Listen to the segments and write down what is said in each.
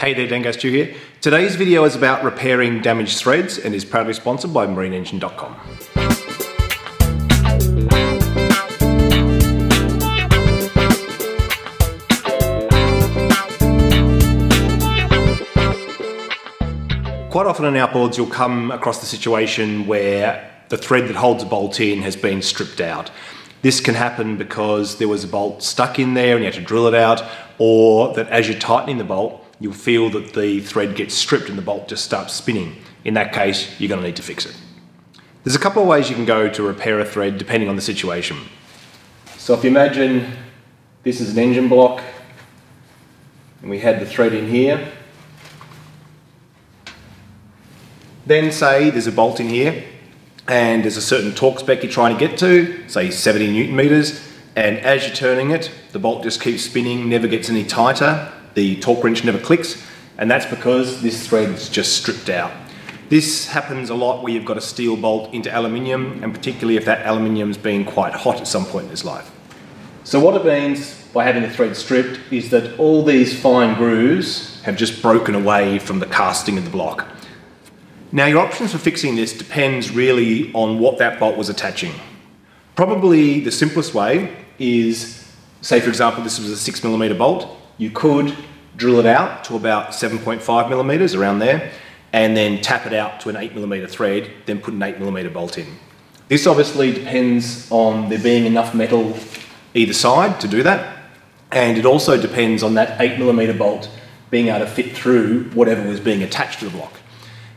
Hey there, Dangar Stu here. Today's video is about repairing damaged threads and is proudly sponsored by MarineEngine.com. Quite often in outboards you'll come across the situation where the thread that holds a bolt in has been stripped out. This can happen because there was a bolt stuck in there and you had to drill it out, or that as you're tightening the bolt, you'll feel that the thread gets stripped and the bolt just starts spinning. In that case, you're going to need to fix it. There's a couple of ways you can go to repair a thread depending on the situation. So if you imagine this is an engine block and we had the thread in here, then say there's a bolt in here and there's a certain torque spec you're trying to get to, say 70 newton meters, and as you're turning it, the bolt just keeps spinning, never gets any tighter, the torque wrench never clicks, and that's because this thread's just stripped out. This happens a lot where you've got a steel bolt into aluminium, and particularly if that aluminium's been quite hot at some point in its life. So what it means by having the thread stripped is that all these fine grooves have just broken away from the casting of the block. Now your options for fixing this depends really on what that bolt was attaching. Probably the simplest way is, say for example this was a 6 millimeter bolt, you could drill it out to about 7.5 millimeters around there and then tap it out to an 8 millimeter thread, then put an 8 millimeter bolt in. This obviously depends on there being enough metal either side to do that and it also depends on that 8 millimeter bolt being able to fit through whatever was being attached to the block.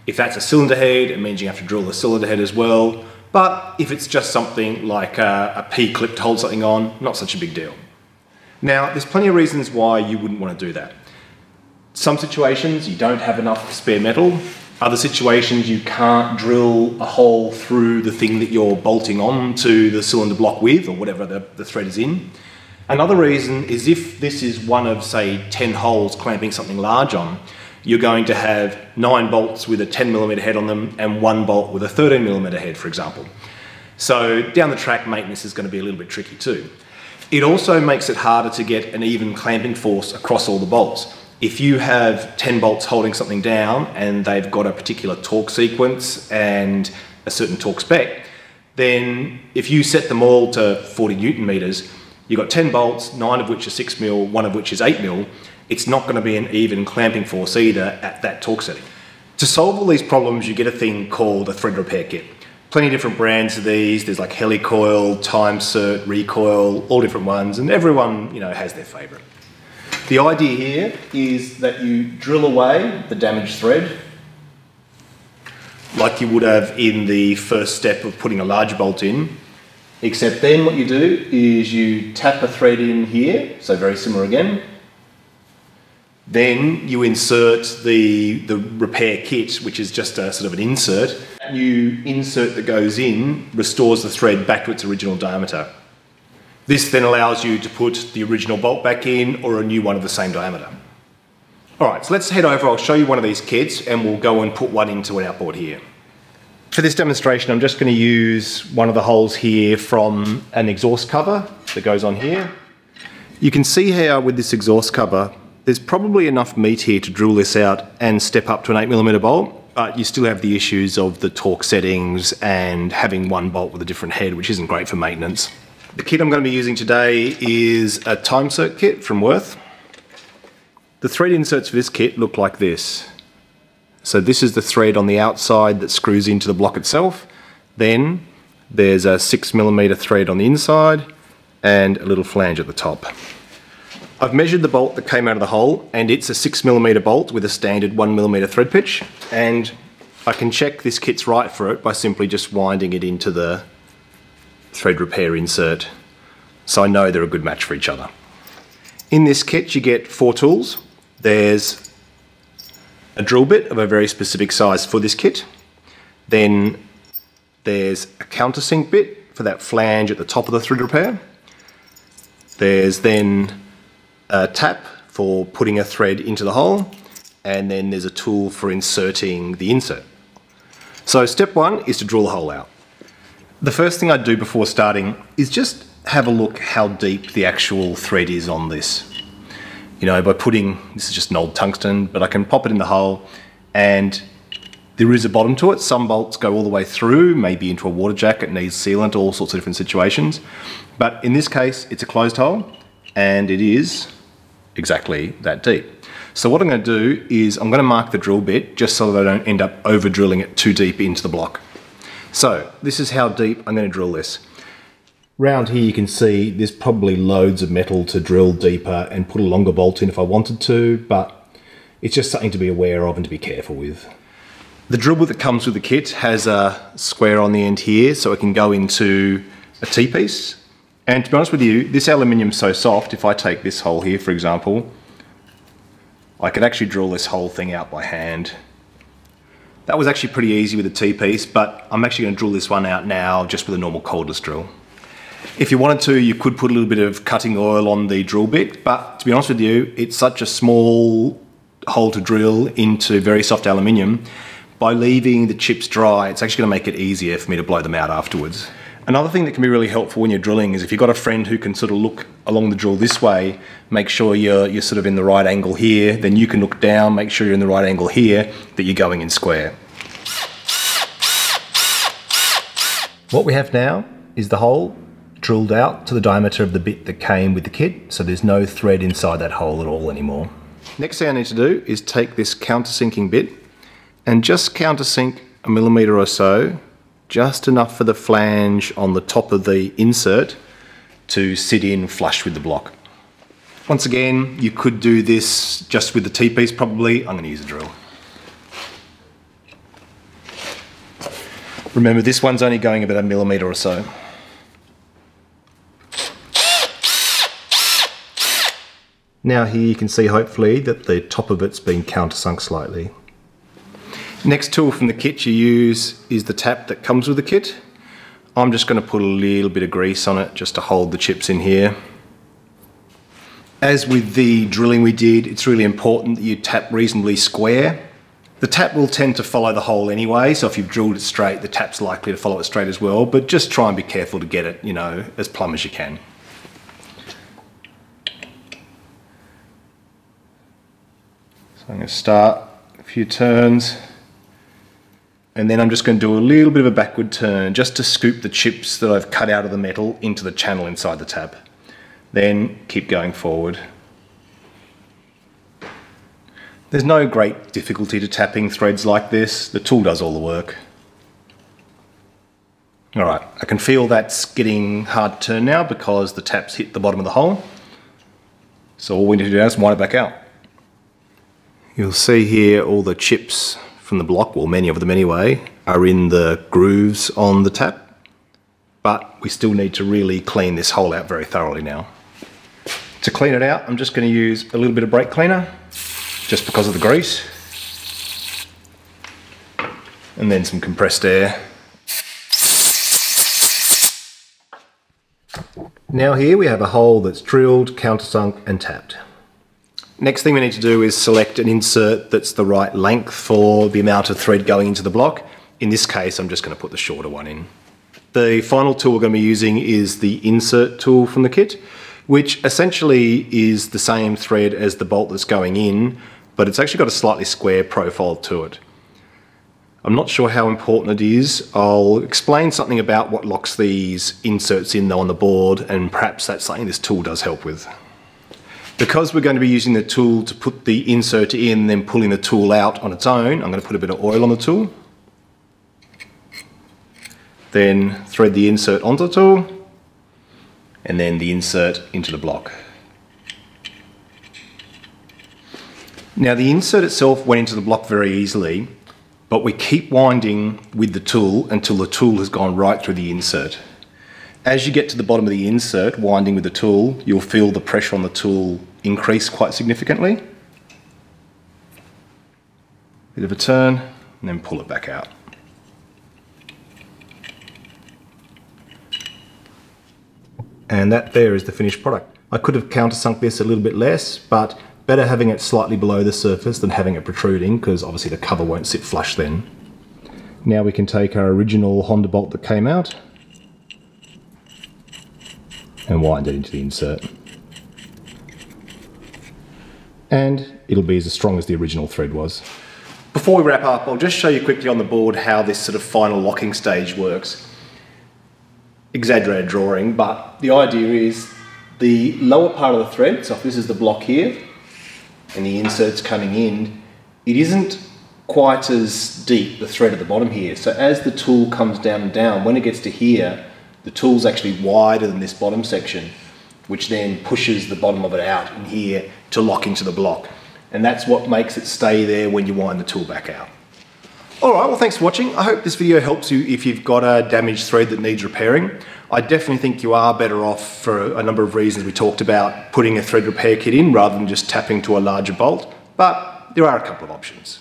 If that's a cylinder head, it means you have to drill the cylinder head as well. But if it's just something like a, a P-clip to hold something on, not such a big deal. Now, there's plenty of reasons why you wouldn't want to do that. Some situations you don't have enough spare metal. Other situations you can't drill a hole through the thing that you're bolting onto the cylinder block with or whatever the, the thread is in. Another reason is if this is one of, say, 10 holes clamping something large on, you're going to have nine bolts with a 10 millimeter head on them and one bolt with a 13 millimeter head, for example. So down the track, maintenance is going to be a little bit tricky too. It also makes it harder to get an even clamping force across all the bolts. If you have 10 bolts holding something down and they've got a particular torque sequence and a certain torque spec, then if you set them all to 40 newton meters, you've got 10 bolts, nine of which are 6 mil, one of which is 8 mil, it's not going to be an even clamping force either at that torque setting. To solve all these problems, you get a thing called a thread repair kit plenty of different brands of these. There's like Helicoil, Time-Sert, Recoil, all different ones, and everyone you know has their favourite. The idea here is that you drill away the damaged thread like you would have in the first step of putting a large bolt in, except then what you do is you tap a thread in here, so very similar again, then you insert the, the repair kit, which is just a sort of an insert. New insert that goes in restores the thread back to its original diameter. This then allows you to put the original bolt back in or a new one of the same diameter. All right, so let's head over. I'll show you one of these kits and we'll go and put one into an outboard here. For this demonstration, I'm just going to use one of the holes here from an exhaust cover that goes on here. You can see how with this exhaust cover, there's probably enough meat here to drill this out and step up to an 8mm bolt, but you still have the issues of the torque settings and having one bolt with a different head, which isn't great for maintenance. The kit I'm going to be using today is a Time-Sert kit from Würth. The thread inserts for this kit look like this. So this is the thread on the outside that screws into the block itself. Then there's a 6mm thread on the inside and a little flange at the top. I've measured the bolt that came out of the hole and it's a 6mm bolt with a standard 1mm thread pitch and I can check this kit's right for it by simply just winding it into the thread repair insert so I know they're a good match for each other. In this kit you get four tools. There's a drill bit of a very specific size for this kit. Then there's a countersink bit for that flange at the top of the thread repair. There's then a tap for putting a thread into the hole, and then there's a tool for inserting the insert. So step one is to drill the hole out. The first thing I do before starting is just have a look how deep the actual thread is on this. you know, by putting, this is just an old tungsten, but I can pop it in the hole and there is a bottom to it. Some bolts go all the way through, maybe into a water jacket, needs sealant, all sorts of different situations. But in this case, it's a closed hole and it is exactly that deep. So what I'm going to do is I'm going to mark the drill bit just so that I don't end up over drilling it too deep into the block. So this is how deep I'm going to drill this. Round here you can see there's probably loads of metal to drill deeper and put a longer bolt in if I wanted to, but it's just something to be aware of and to be careful with. The drill bit that comes with the kit has a square on the end here so it can go into a T-piece. And to be honest with you, this aluminium's so soft, if I take this hole here for example, I could actually drill this whole thing out by hand. That was actually pretty easy with a T-piece, but I'm actually going to drill this one out now just with a normal cordless drill. If you wanted to, you could put a little bit of cutting oil on the drill bit, but to be honest with you, it's such a small hole to drill into very soft aluminium. By leaving the chips dry, it's actually going to make it easier for me to blow them out afterwards. Another thing that can be really helpful when you're drilling is if you've got a friend who can sort of look along the drill this way, make sure you're, you're sort of in the right angle here, then you can look down, make sure you're in the right angle here, that you're going in square. What we have now is the hole drilled out to the diameter of the bit that came with the kit, so there's no thread inside that hole at all anymore. Next thing I need to do is take this countersinking bit and just countersink a millimetre or so just enough for the flange on the top of the insert to sit in flush with the block. Once again, you could do this just with the T-piece probably. I'm going to use a drill. Remember, this one's only going about a millimetre or so. Now here you can see hopefully that the top of it's been countersunk slightly. Next tool from the kit you use is the tap that comes with the kit. I'm just going to put a little bit of grease on it just to hold the chips in here. As with the drilling we did, it's really important that you tap reasonably square. The tap will tend to follow the hole anyway, so if you've drilled it straight, the tap's likely to follow it straight as well, but just try and be careful to get it, you know, as plumb as you can. So I'm going to start a few turns. And then I'm just going to do a little bit of a backward turn just to scoop the chips that I've cut out of the metal into the channel inside the tap. Then keep going forward. There's no great difficulty to tapping threads like this. The tool does all the work. All right, I can feel that's getting hard to turn now because the taps hit the bottom of the hole. So all we need to do now is wind it back out. You'll see here all the chips from the block, well many of them anyway, are in the grooves on the tap, but we still need to really clean this hole out very thoroughly now. To clean it out, I'm just going to use a little bit of brake cleaner, just because of the grease, and then some compressed air. Now here we have a hole that's drilled, countersunk and tapped. Next thing we need to do is select an insert that's the right length for the amount of thread going into the block. In this case, I'm just going to put the shorter one in. The final tool we're going to be using is the insert tool from the kit, which essentially is the same thread as the bolt that's going in, but it's actually got a slightly square profile to it. I'm not sure how important it is. I'll explain something about what locks these inserts in though on the board, and perhaps that's something this tool does help with. Because we're going to be using the tool to put the insert in, then pulling the tool out on its own, I'm going to put a bit of oil on the tool. Then thread the insert onto the tool, and then the insert into the block. Now the insert itself went into the block very easily, but we keep winding with the tool until the tool has gone right through the insert. As you get to the bottom of the insert, winding with the tool, you'll feel the pressure on the tool increase quite significantly. Bit of a turn, and then pull it back out. And that there is the finished product. I could have countersunk this a little bit less, but better having it slightly below the surface than having it protruding, because obviously the cover won't sit flush then. Now we can take our original Honda bolt that came out, and wind it into the insert. And it'll be as strong as the original thread was. Before we wrap up, I'll just show you quickly on the board how this sort of final locking stage works. Exaggerated drawing, but the idea is the lower part of the thread, so if this is the block here, and the insert's coming in, it isn't quite as deep, the thread at the bottom here. So as the tool comes down and down, when it gets to here, the tool's actually wider than this bottom section, which then pushes the bottom of it out in here to lock into the block. And that's what makes it stay there when you wind the tool back out. All right, well, thanks for watching. I hope this video helps you if you've got a damaged thread that needs repairing. I definitely think you are better off for a number of reasons we talked about putting a thread repair kit in rather than just tapping to a larger bolt, but there are a couple of options.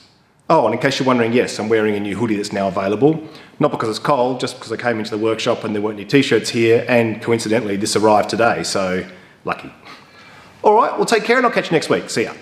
Oh, and in case you're wondering, yes, I'm wearing a new hoodie that's now available. Not because it's cold, just because I came into the workshop and there weren't any t-shirts here, and coincidentally this arrived today, so lucky. All right, well take care and I'll catch you next week. See ya.